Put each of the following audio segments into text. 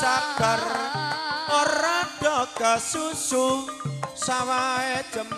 sabar. Ora do kasusu sawae jembar-jembar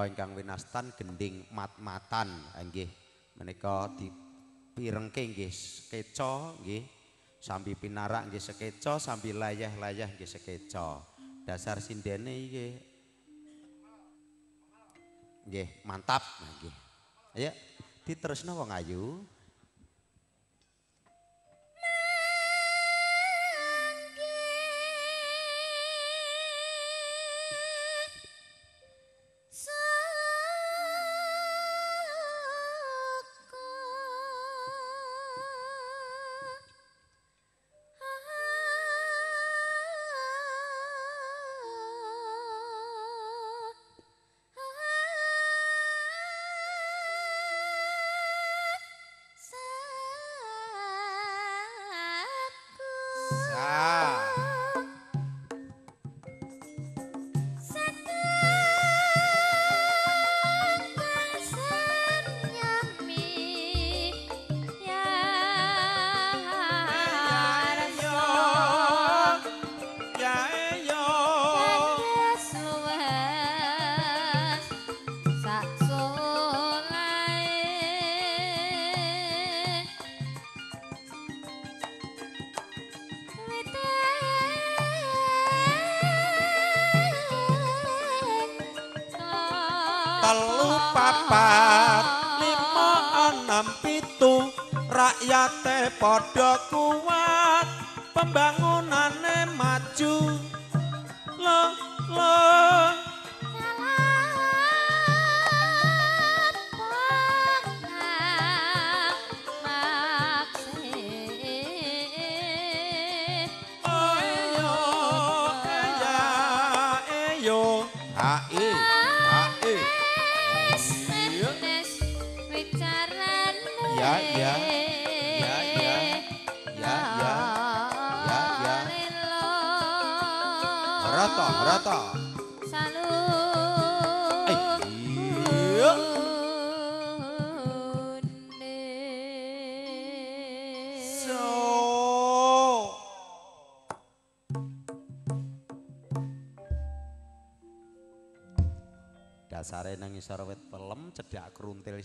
menika ingkang winastan gending mat-matan. Inggih menika dipirengke nggih sekeca nggih. Sambil pinarak nggih sekeca sambil layah-layah nggih sekeca. Dasar sindene nggih nggih mantap. Nggih. Ayo diterusno wong ayu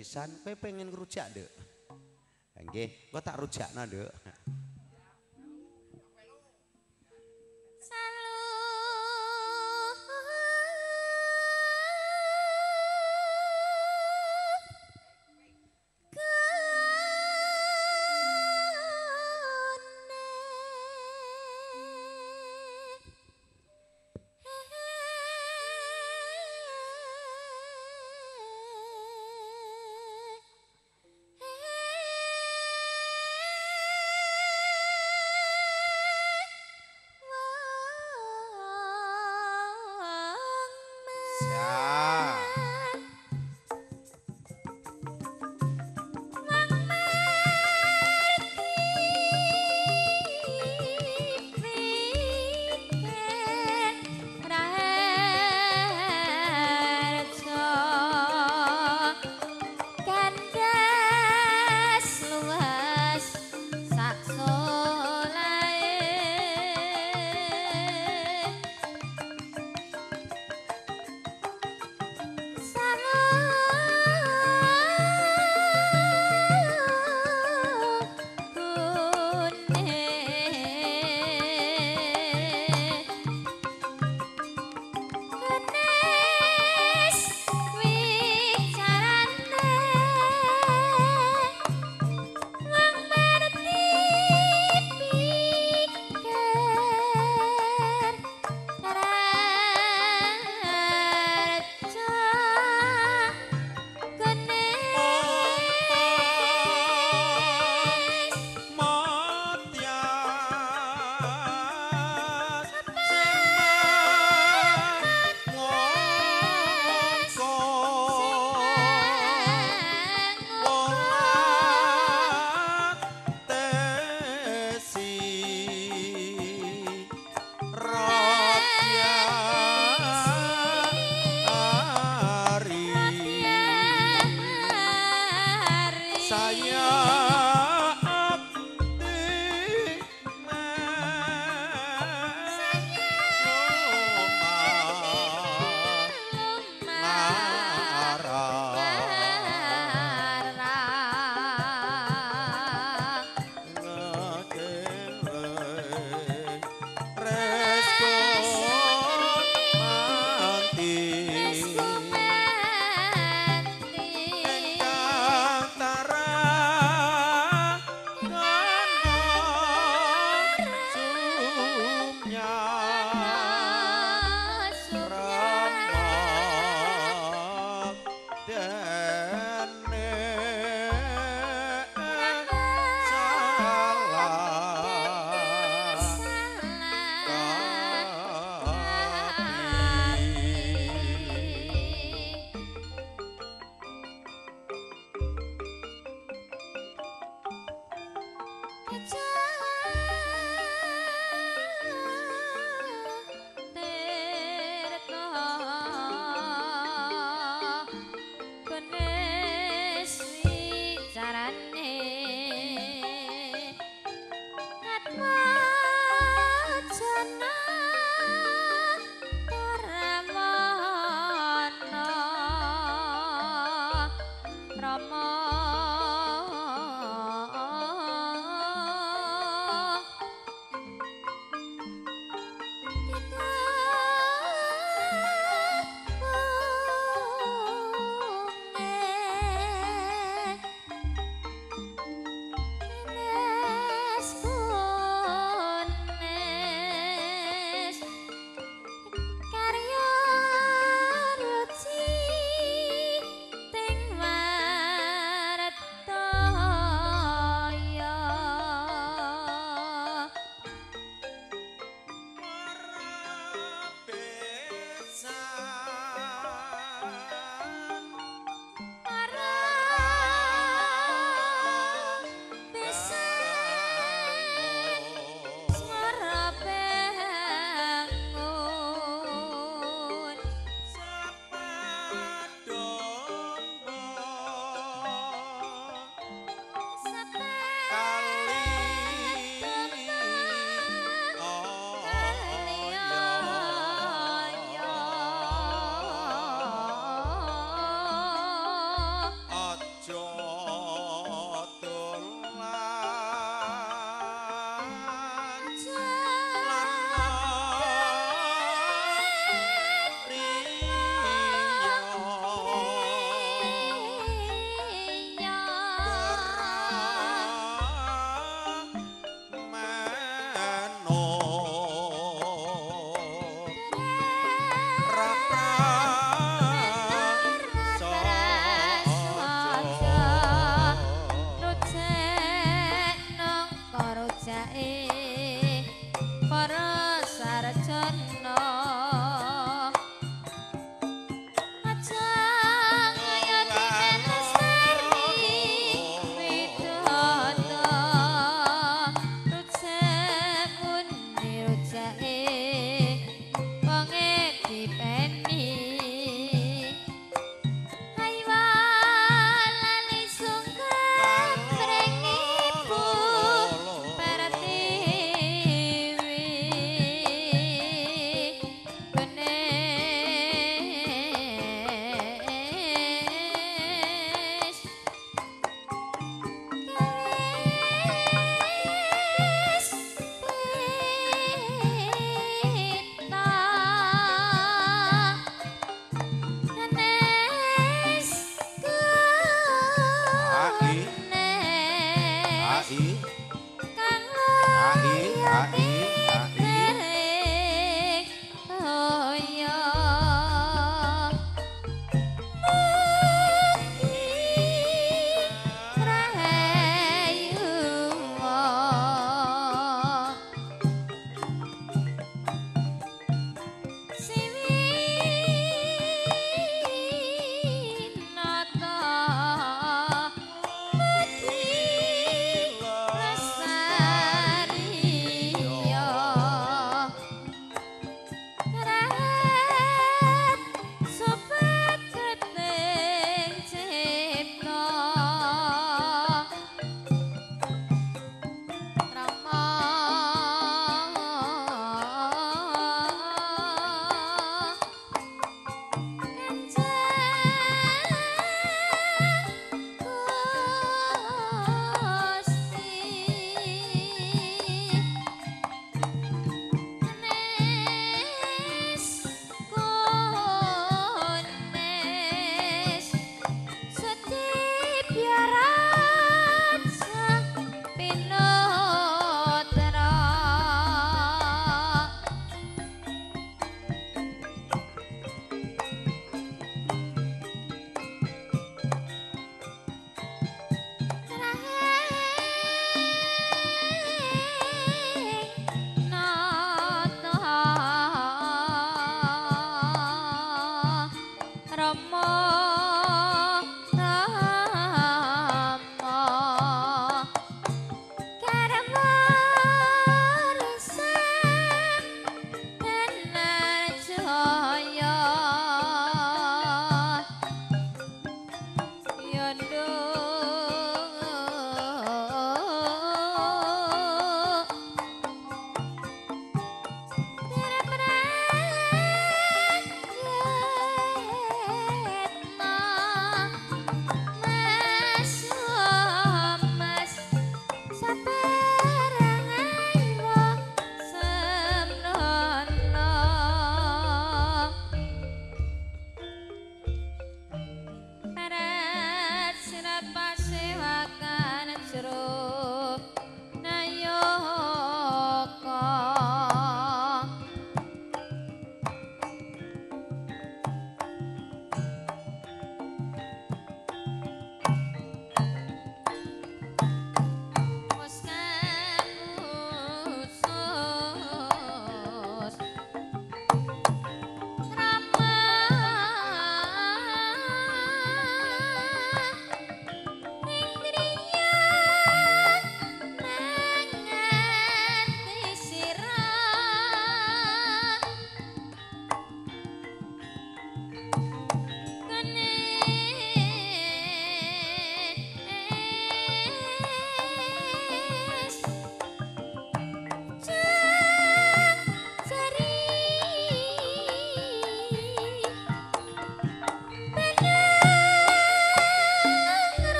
sisan kowe pengen ngerujak dek, nggih engko tak rujakno nduk?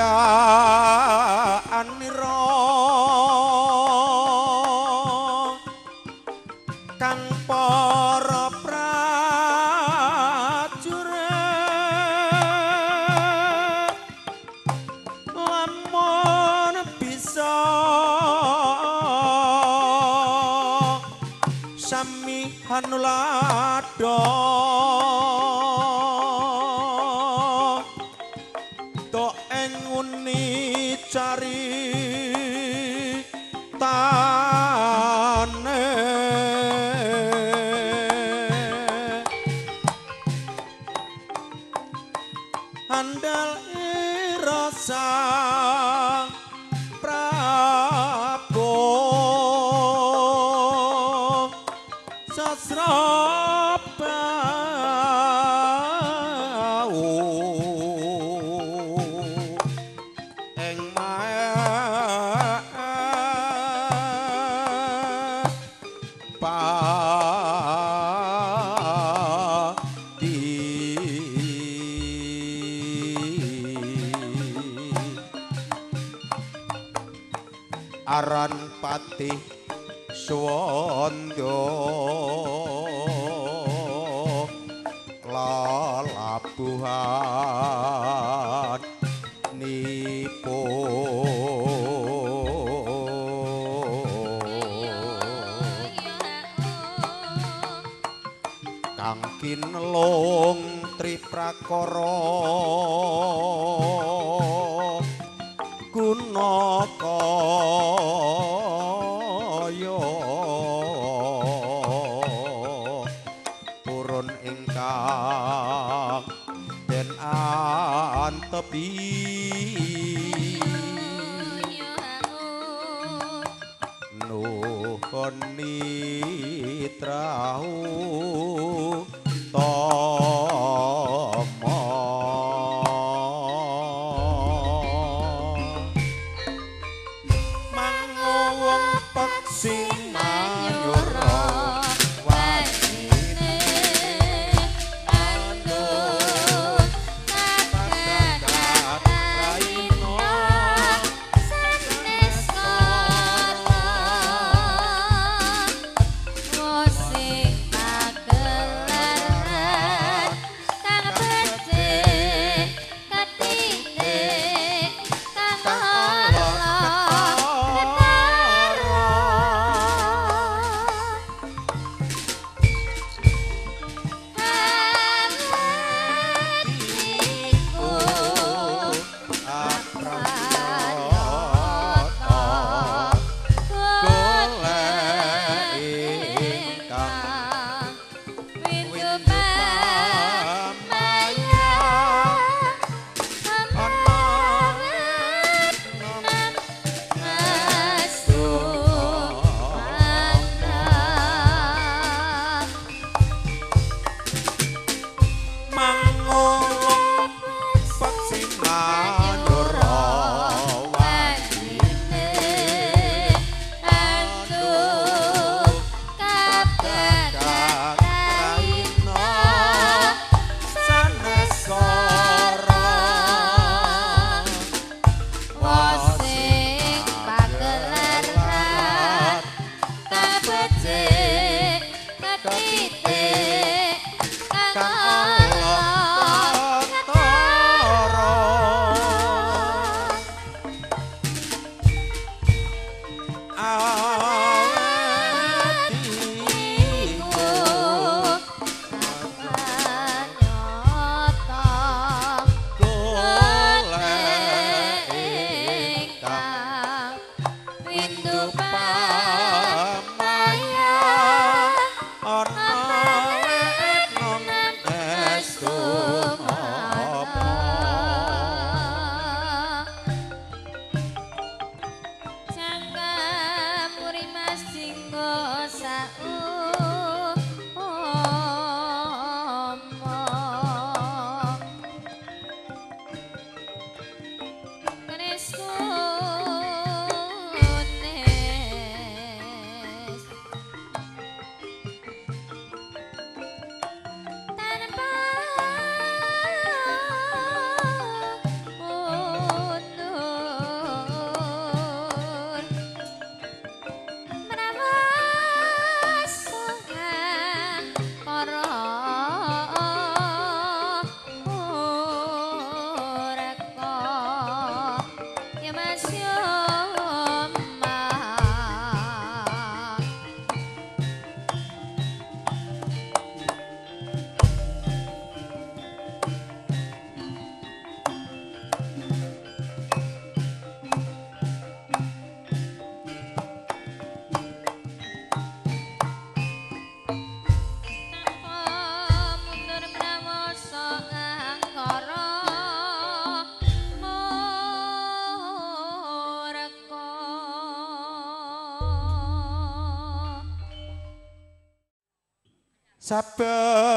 Yeah. Kang kinelung triprakara saben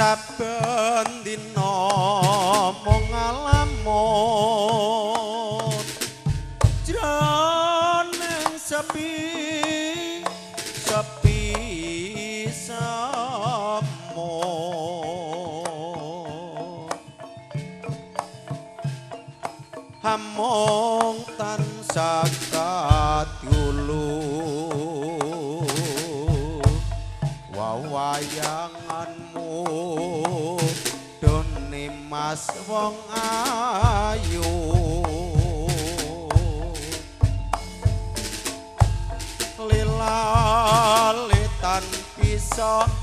saben dina mung ngalamun jroning sepi sepi sammo hamong tansah 감사합니다.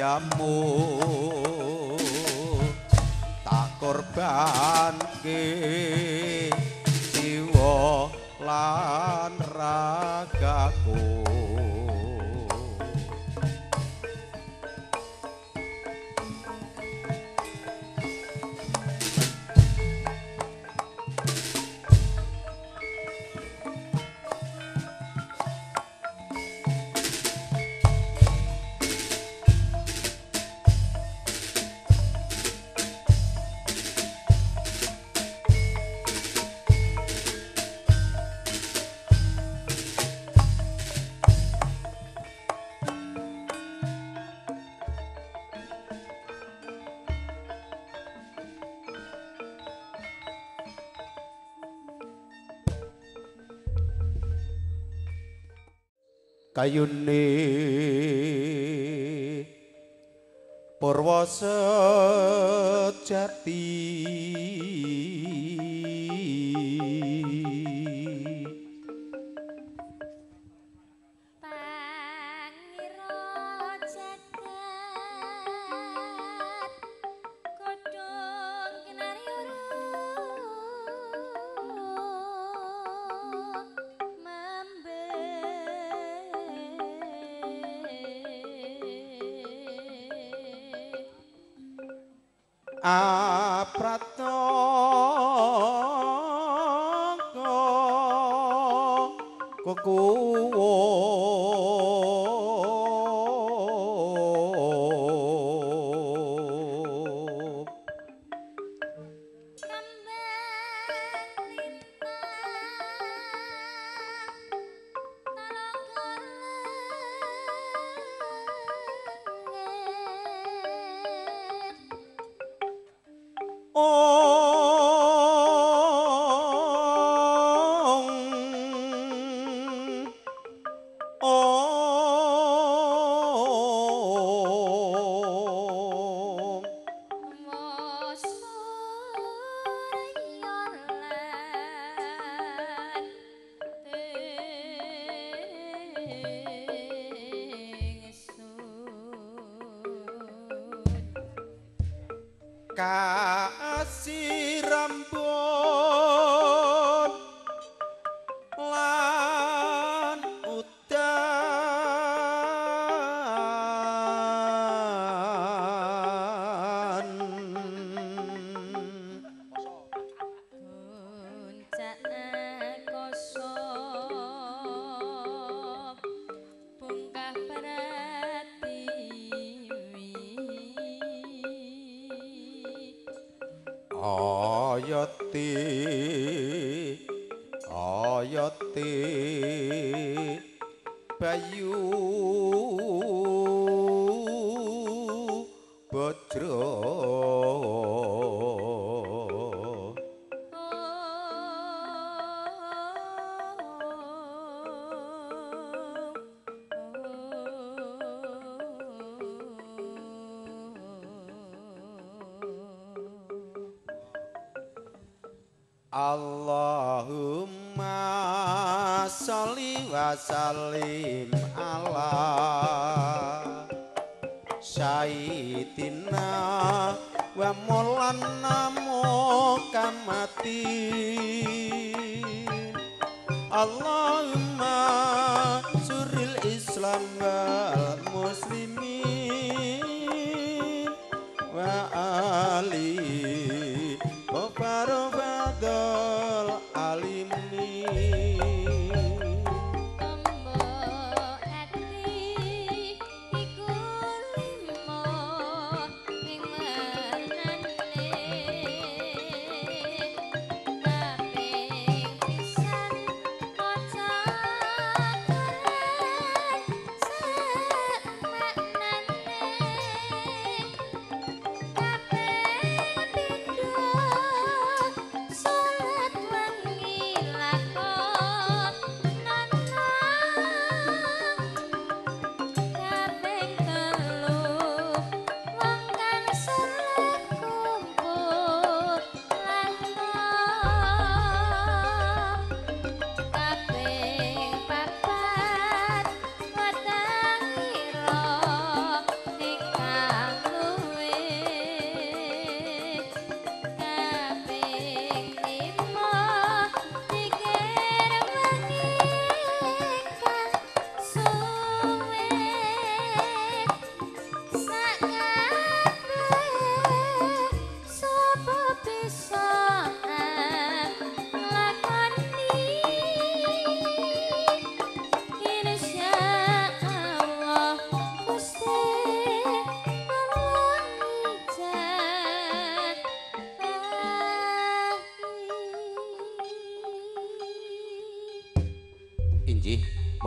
ayammu tak korban ke kayune purwa sejati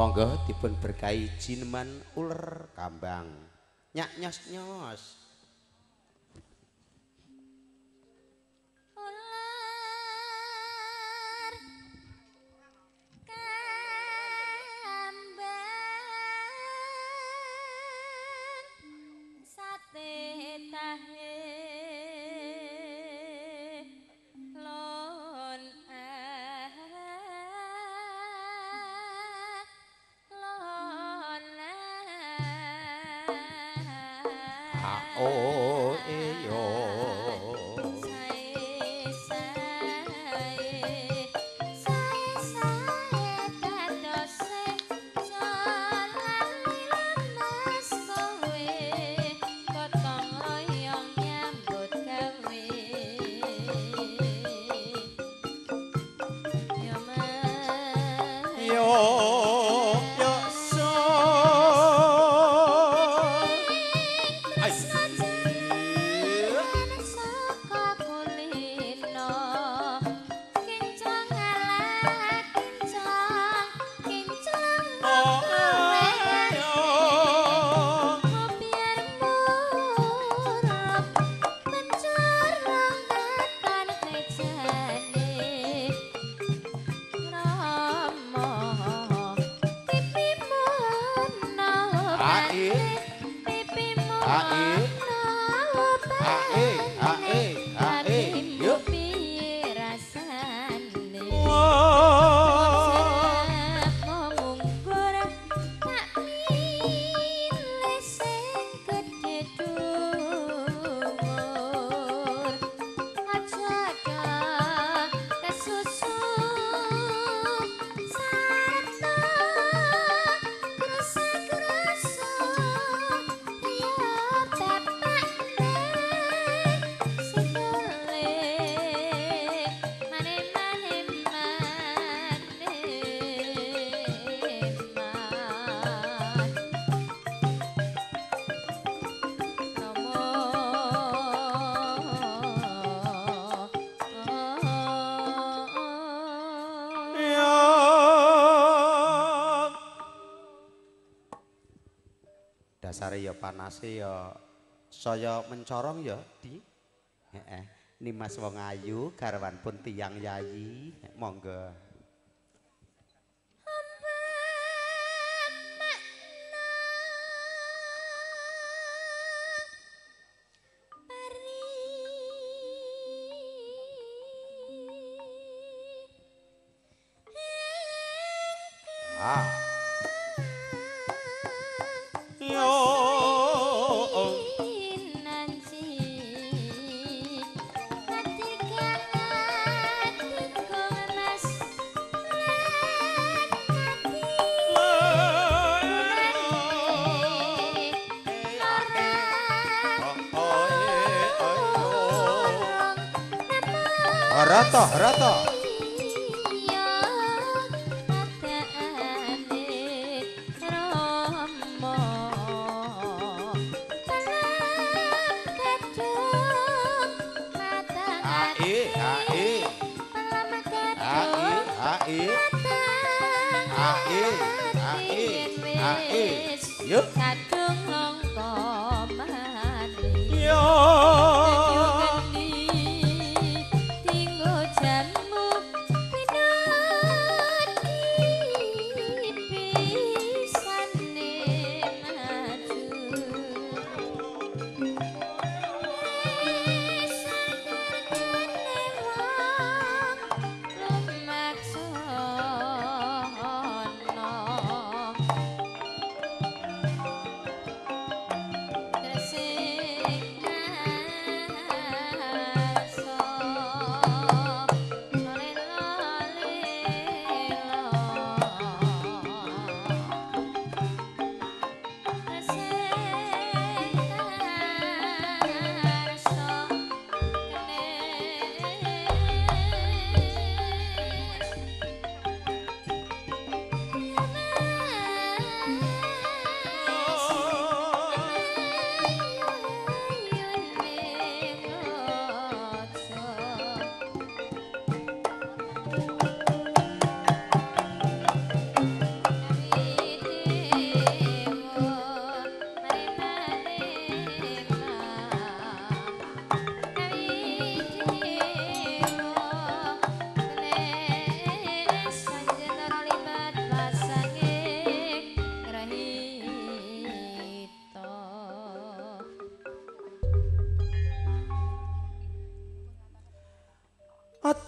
monggo dipun berkahi jineman uler kambang. Nyak nyos nyos. Panase ya saya mencorong ya, Di. Heeh. Nimas wong ayu garwan pun tiyang yayi. Monggo.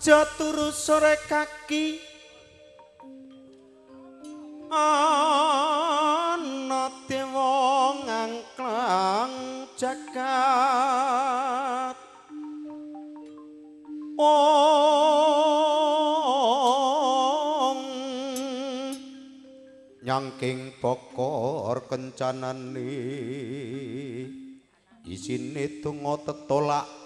Aja turu sore kaki. Ana dewa ngangklang jagat. Ong. Nyangking bokor kencanane isine donga tetolak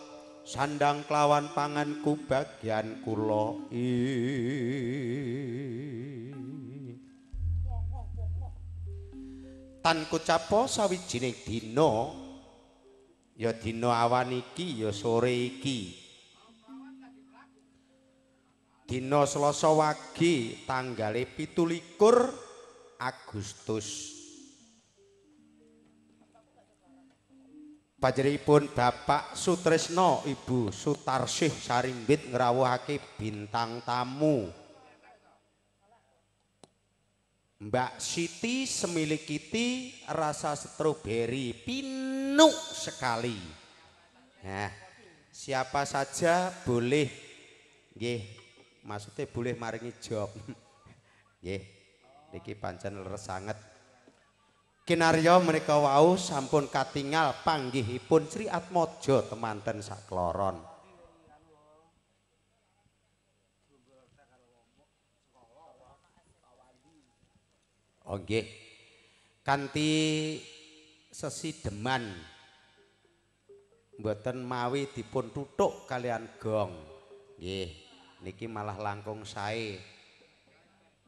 sandang kelawan panganku bagian kula tan kucapo sawijining dina. Ya dina awan iki ya sore iki. Dina Selasa wage tanggale 17 Agustus Panjenenganipun Bapak Sutresno, Ibu Sutarsih Sarimbit ngrawuhake bintang tamu. Mbak Siti semilikiti rasa stroberi pinuk sekali. Nah, siapa saja boleh nggih, maksudnya boleh maringi job. Nggih, niki pancen leres sanget. Kinarya menika wau sampun katingal panggihipun Sri Atmaja temanten sakloron. Oh nggih. Kanthi sesideman mboten mawi dipun tutuk kalian gong. Nggih, niki malah langkung sae.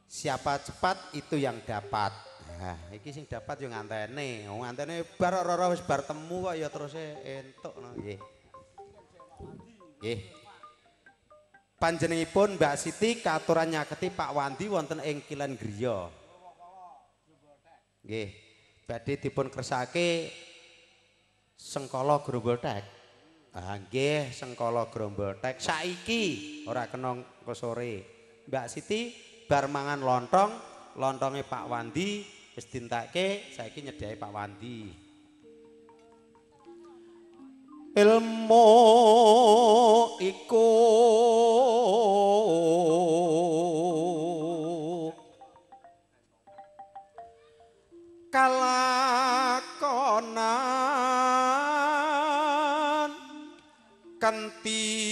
Siapa cepat itu yang dapat. Nah, iki sing dapat yo ngantene. Wong oh, ngantene bar ora wis bar temu kok ya terus entuk no nggih. Nggih. Panjenengipun Mbak Siti katuran nyaketi Pak Wandi wonten ing Kilen Griya. Nggih. Badhe dipun kersake Sengkala Grombotek. Ah nggih, Sengkala Grombotek saiki ora kena sore. Mbak Siti bar mangan lontong, lontonge Pak Wandi wis dintake saiki nyedhiake Pak Wandi. Ilmu iku kalakonan kanthi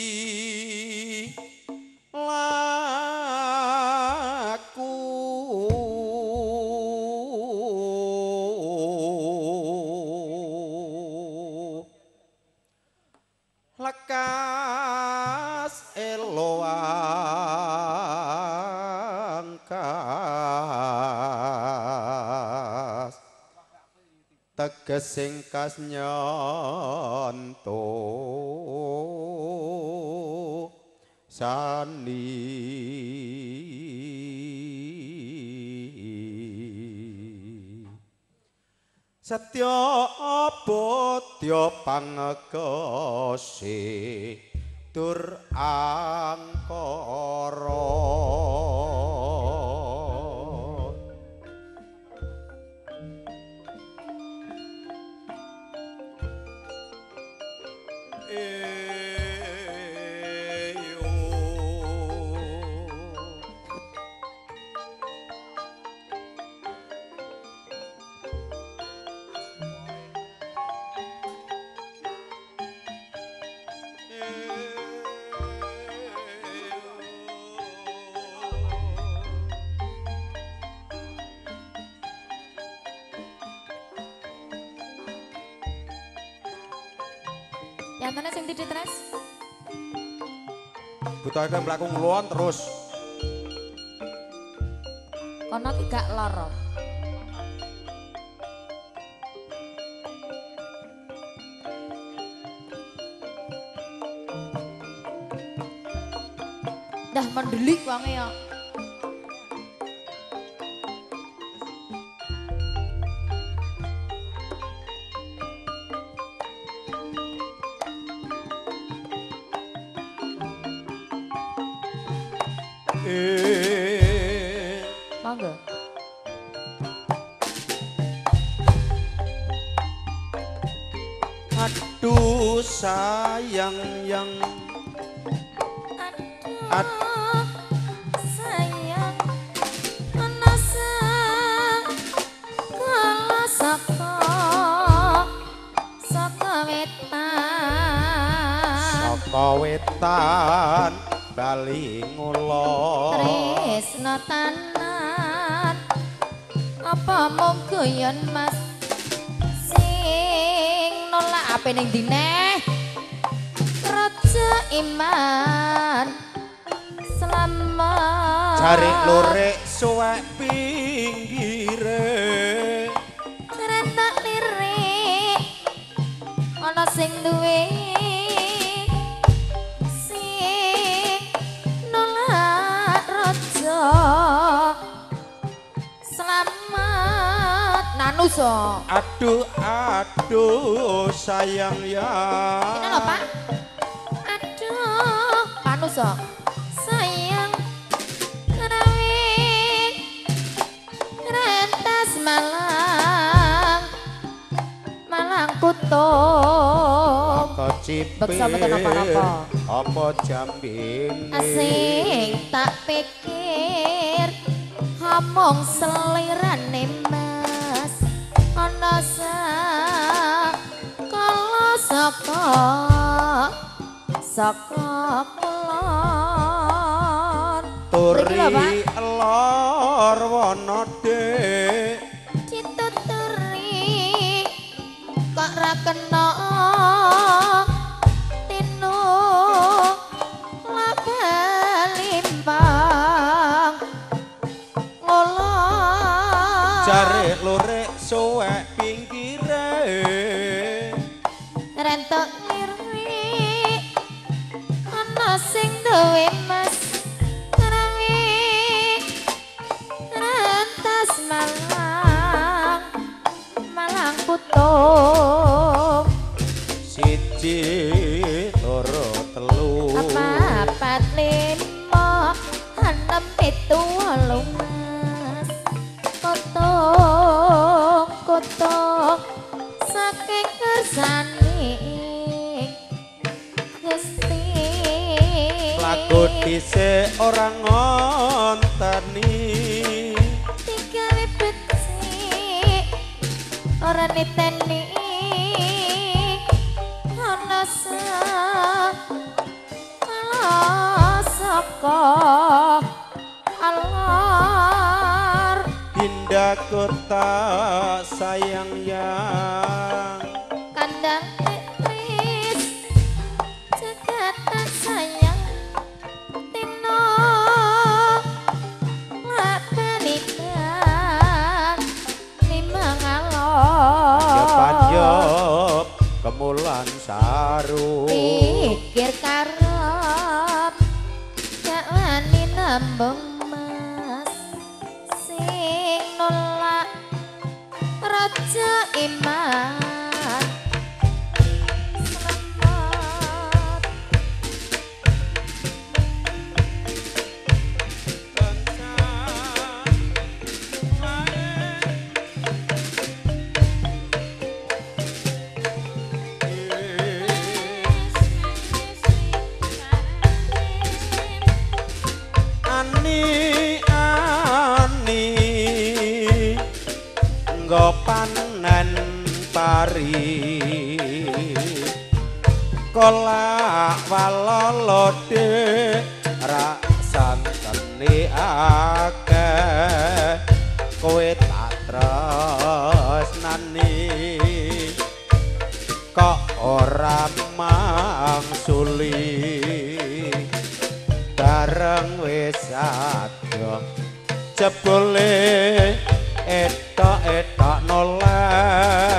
kesing kasnyanto. Sani. Setya apa tya Malang. Malang kutub Apa cipik Beksa apa-apa? Apa jambing tak pikir. Omong selirane mas. Ana sakala saka Saka pelon Turi elor wana deh kena 太阳。Bareng wis adoh. Jebule etok-etok noleh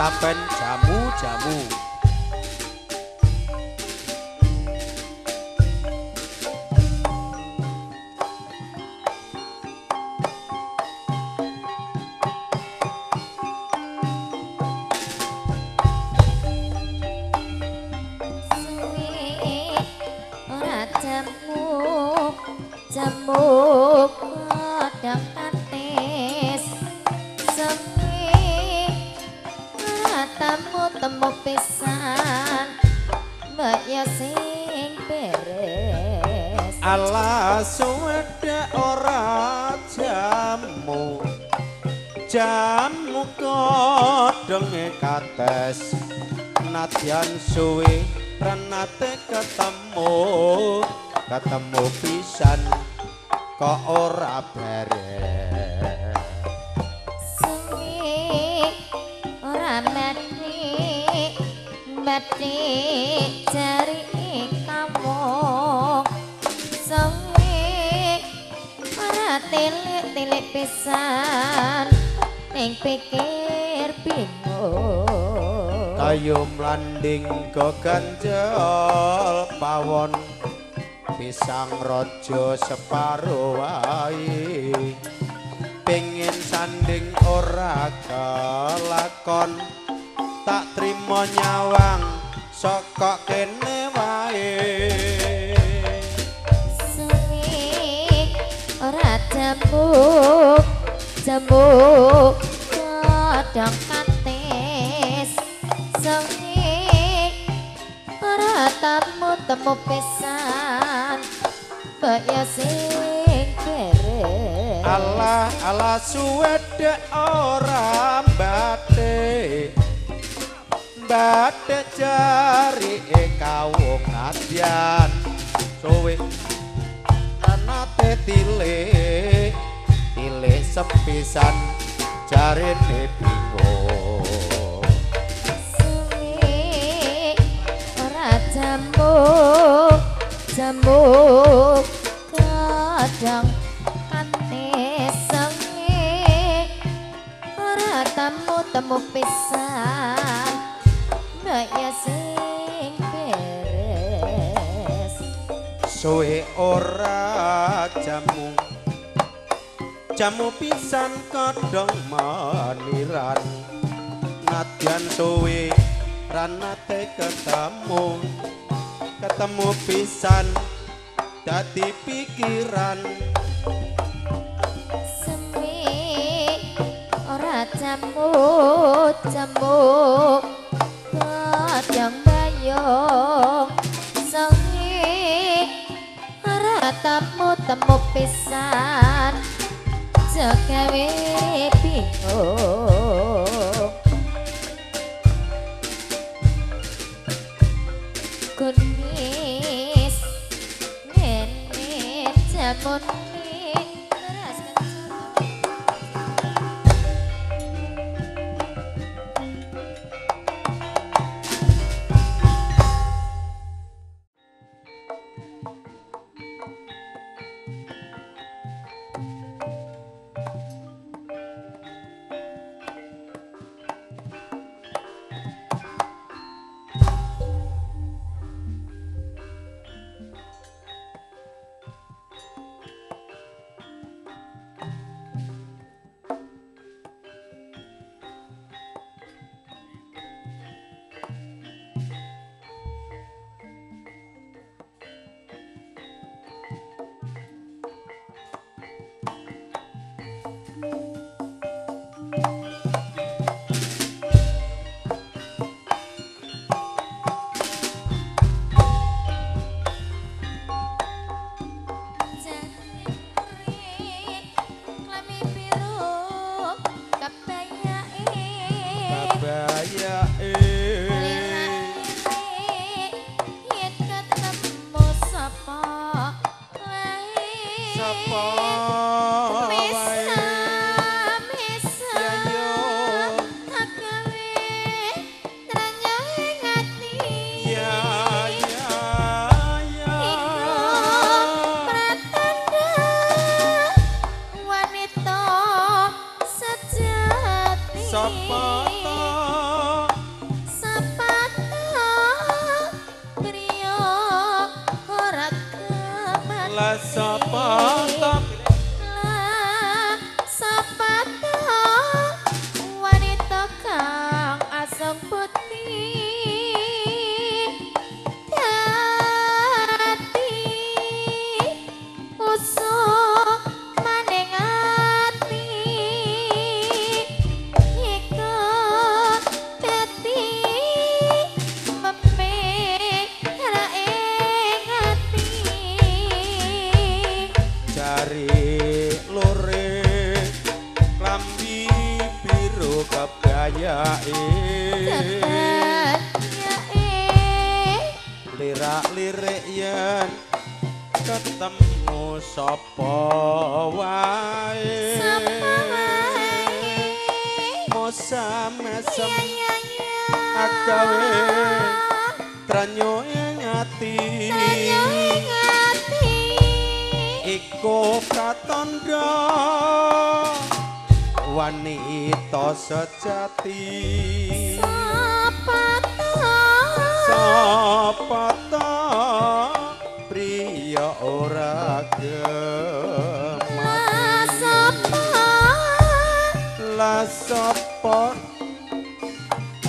Tapen jamu-jamu tatapmu temu pisan. Jagawe bingung Kurnis Ngenir jamunmu ya ora ke masapa la sapa?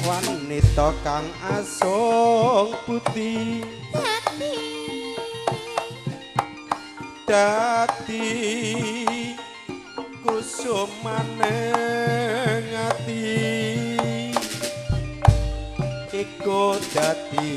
Wanita kang asung putih. Hati dadi kusumane ati. Iku dadi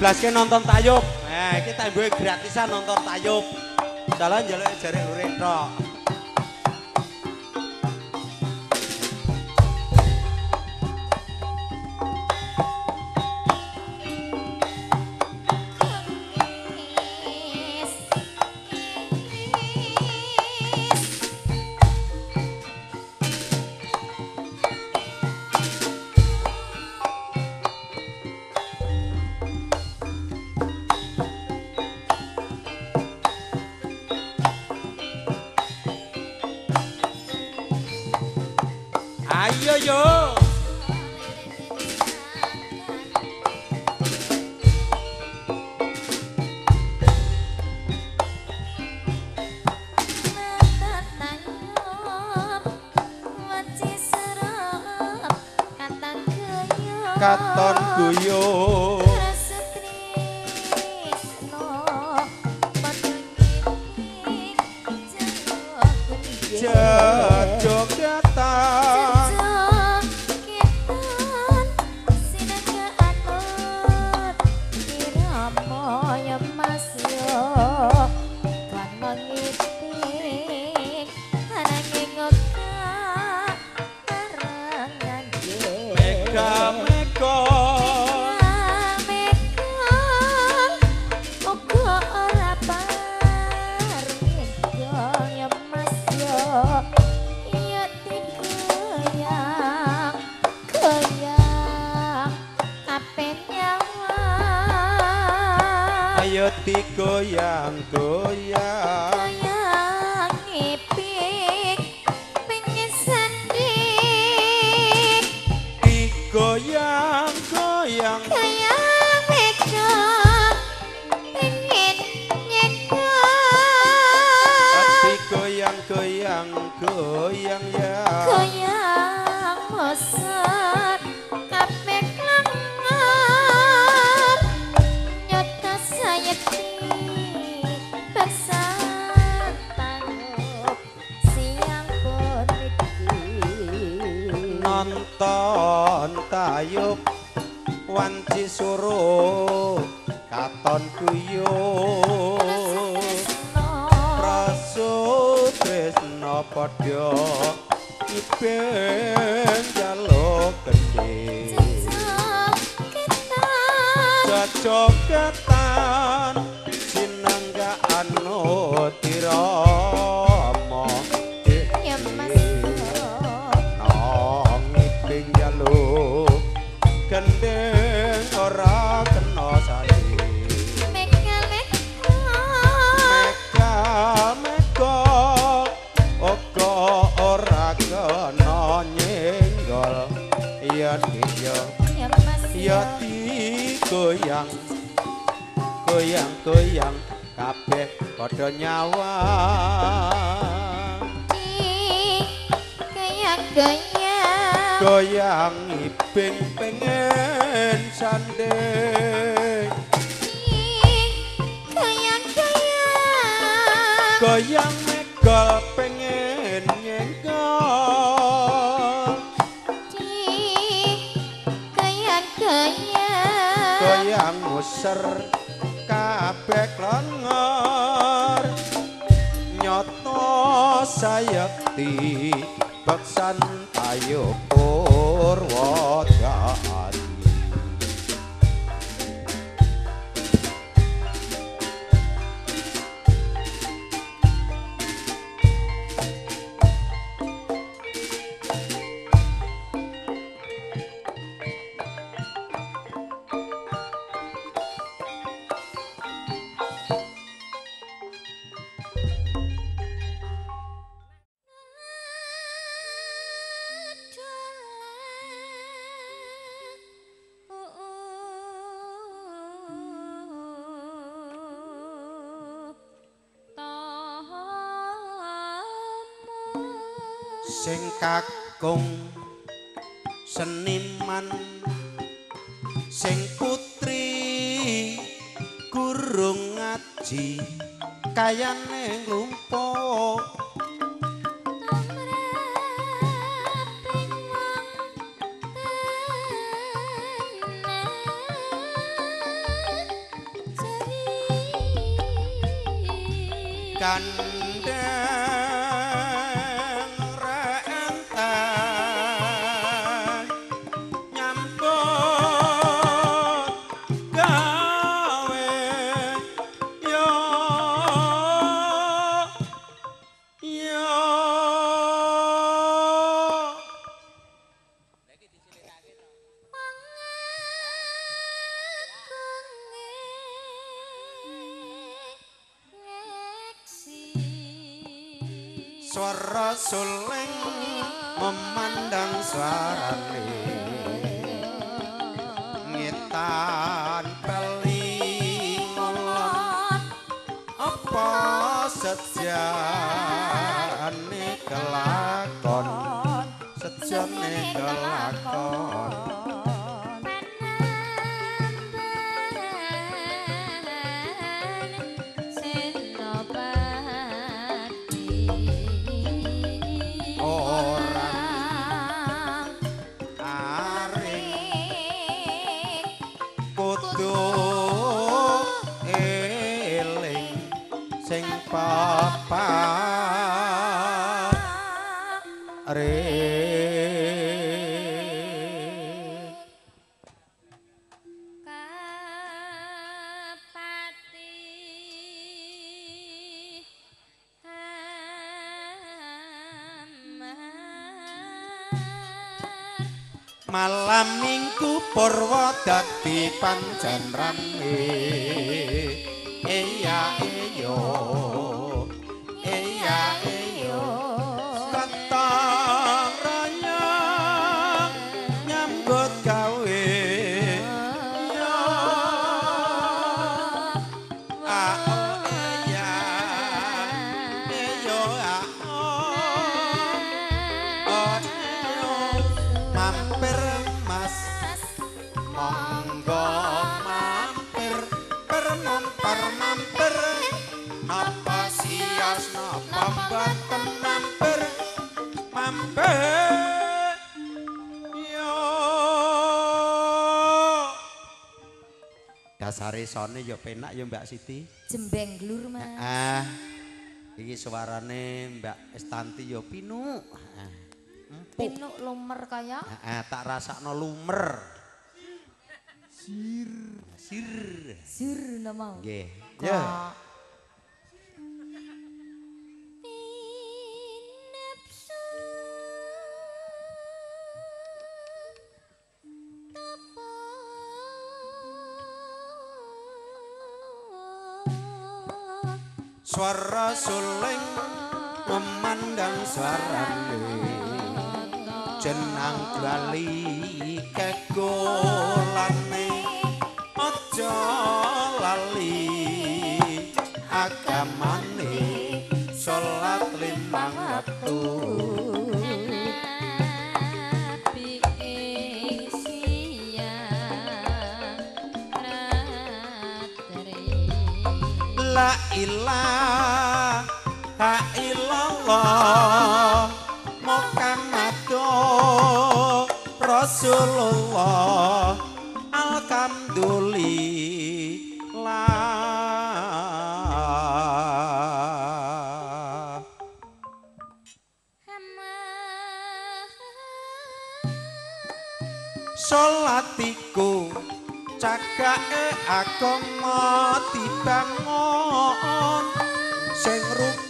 14 ke nonton tayub. Nah, iki tembe gratisan nonton tayub. Salah njaluk jare lurik tok. suro katon kuyu raso tresna padha iben jaluk gede sakita padha nyawa ki kayak daya goyang iping-pingen sandeng ki kayak daya goyang sayakti beksan ayo. suara suling memandang suara ngitan beli ngulon apa sejane kelakon? Sejane kelakon. Dadi pancen dasare sone ya penak ya Mbak Siti Jembeng glur mas. ah iki suarane Mbak Estanti ya pinu ah, empuk Pinuk lumer kaya. Heeh, tak rasakno lumer. Sir, sir. Sur nama. Nggih. Ya. Suara suling memandang suarane. Jenang glali kegolane. Aja lali agamane. Salat limang waktu. La ilaha illallah Muhammadur Rasulullah Alhamdulillah. Salatiku cagake agama dibangun sing rukun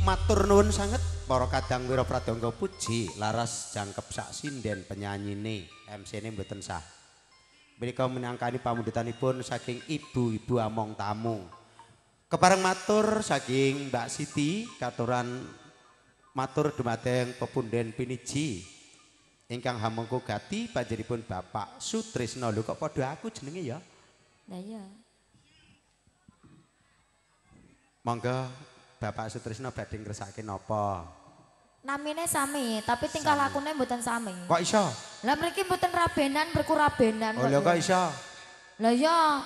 matur nuwun sanget para kadang wira pradangga puji laras jangkep sak sinden penyanyine MC-ne mboten sah Menika menangkani pamundutanipun saking ibu-ibu among tamu. Kepareng matur saking Mbak Siti katuran matur dumateng pepunden piniji ingkang hamengku gati panjenipun Bapak Sutrisno lho kok padha aku jenenge ya. Lah iya. Monggo Bapak Sutrisno badhe ngresake napa? Namine sami, tapi tingkah lakune mboten sami. Kok iso? Lah mriki mboten rabenan, berku rabenan. Oh lho kok iso? Lah iya.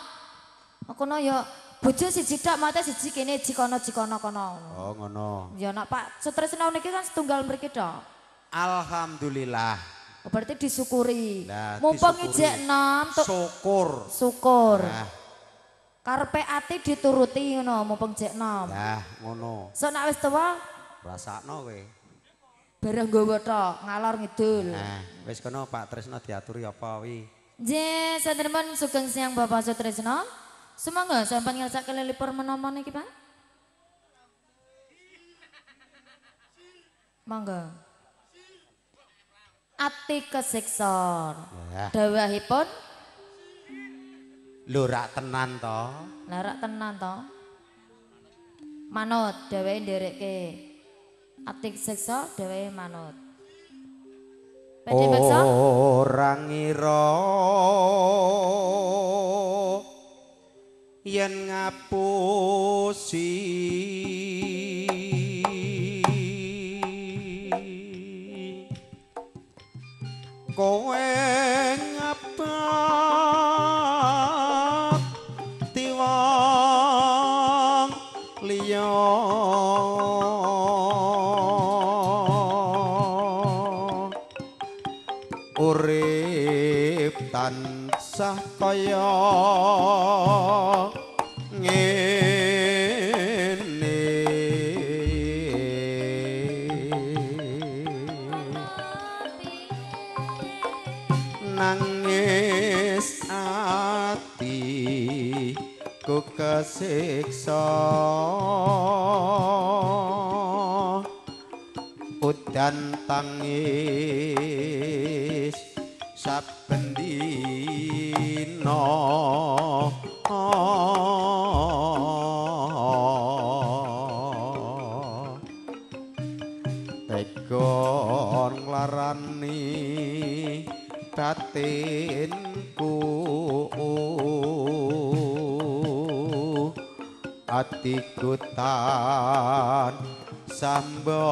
Aku no ya bojo siji tok mate siji kene jikono jikono kono. Oh ngono. Ya nak Pak Sutrisno niki kan setunggal mriki tok. Alhamdulillah. Oh, Berarti disyukuri. Lah, Mumpung ijek nom tuk Syukur. syukur. Nah, Karepe ati dituruti ngono mumpung jek nom. nah ngono. So nak wis tuwa Rasakno kowe. bareng nggawa tok ngalor ngidul. Nah, wis kono Pak Tresno diaturi apa wi? Je, saderman sugeng siang Bapak Sutrisno. Sumangga sampean ngersake lelipur menapa niki, Pak? Mangga. Ati kesiksa. Dawahipun Lho rak tenan to. larak tenan to. Manut dheweke nderekke. Ati kesiksa dheweke manut. Beksa? Ora ngira yen ngapusi kowe ngabak tansah kaya ngene. Nangis ati ku kesiksa. Udan tangis batinku atiku tan samba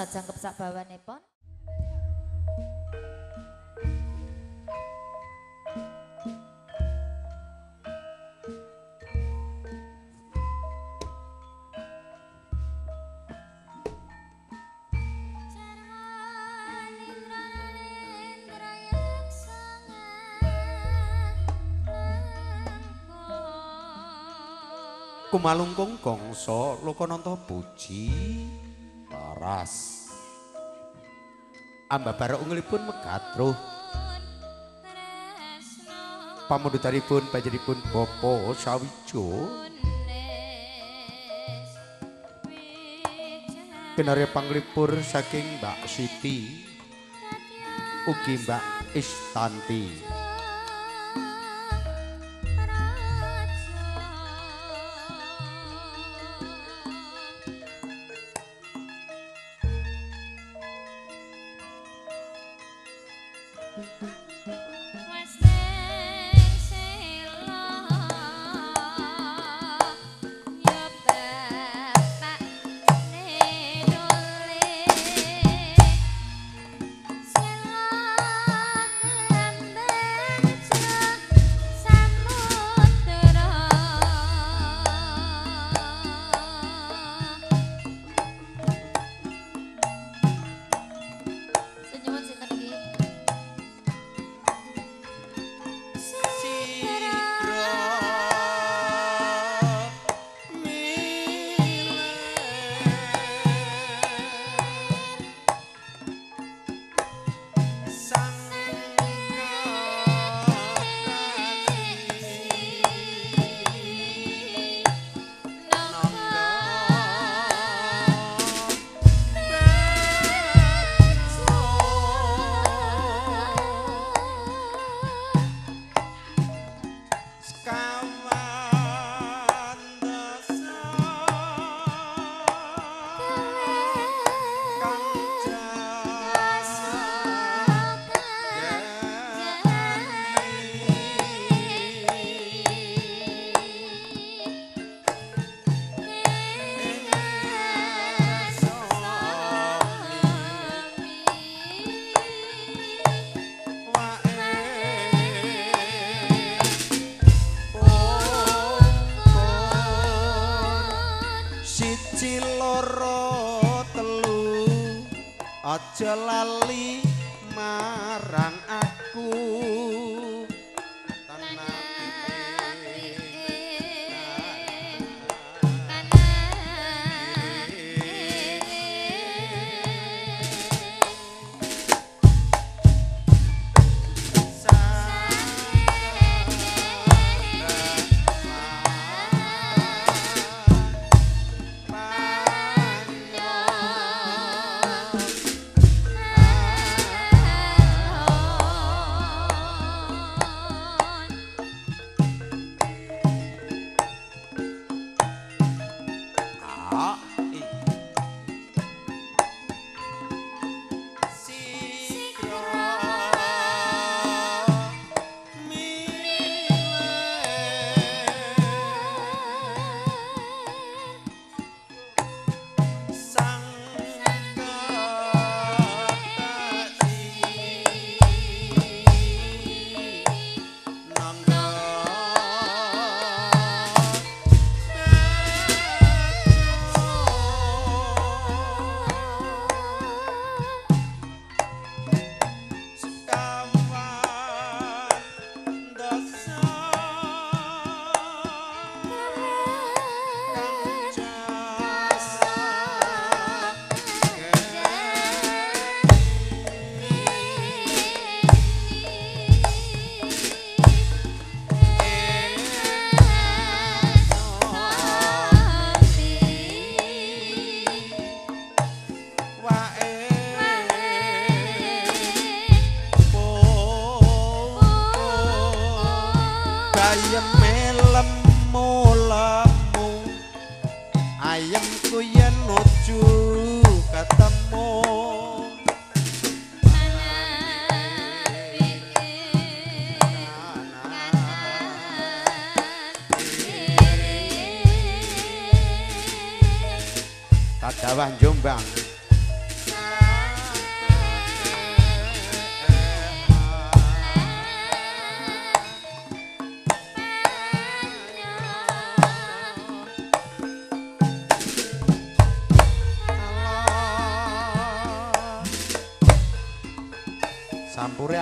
kesiksa jangkep sak bawanipun. kumalungkung gongso lokananta puji laras ambabara ungelipun megatruh pamundhutanipun panjenipun bapa sawijo. Kinarya panglipur saking Mbak Siti ugi Mbak Istanti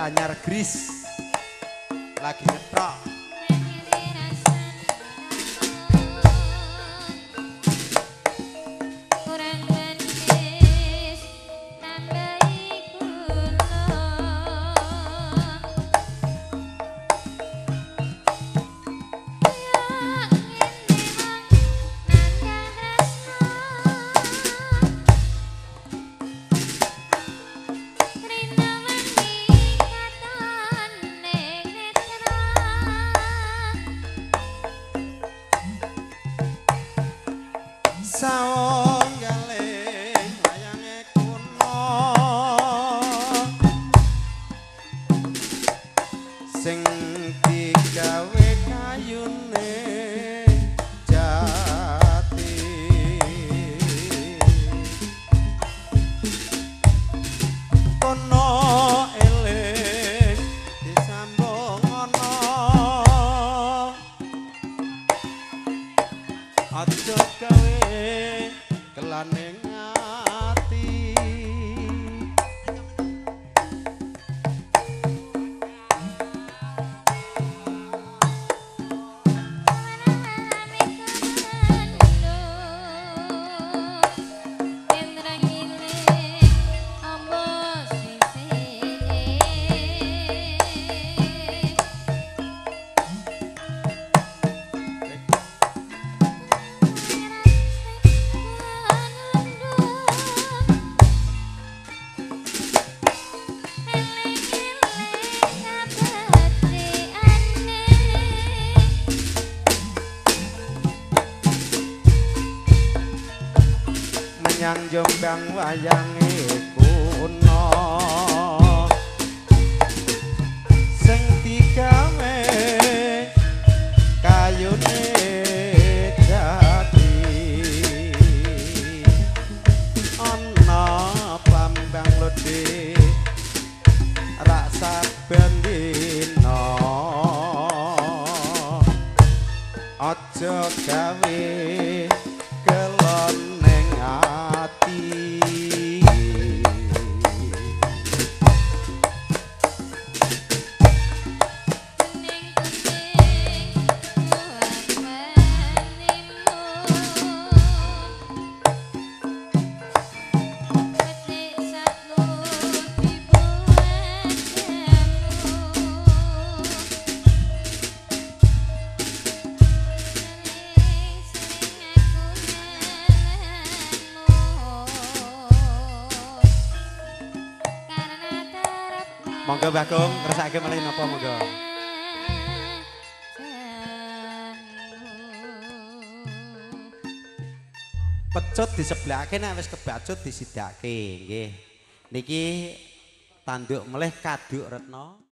anyar gris. Lagi ngetrok dung đăng và dân Monggo Mbah Kung, ngrasake malih napa monggo. Pecut diseblakake nek wis kebacut disidake nggih. Niki tanduk melih kaduk retno.